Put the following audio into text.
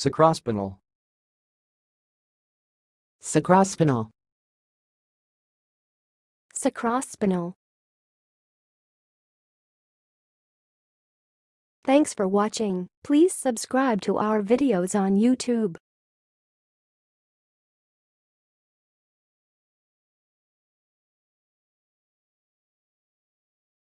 Sacrospinal. Sacrospinal. Sacrospinal. Thanks for watching. Please subscribe to our videos on YouTube.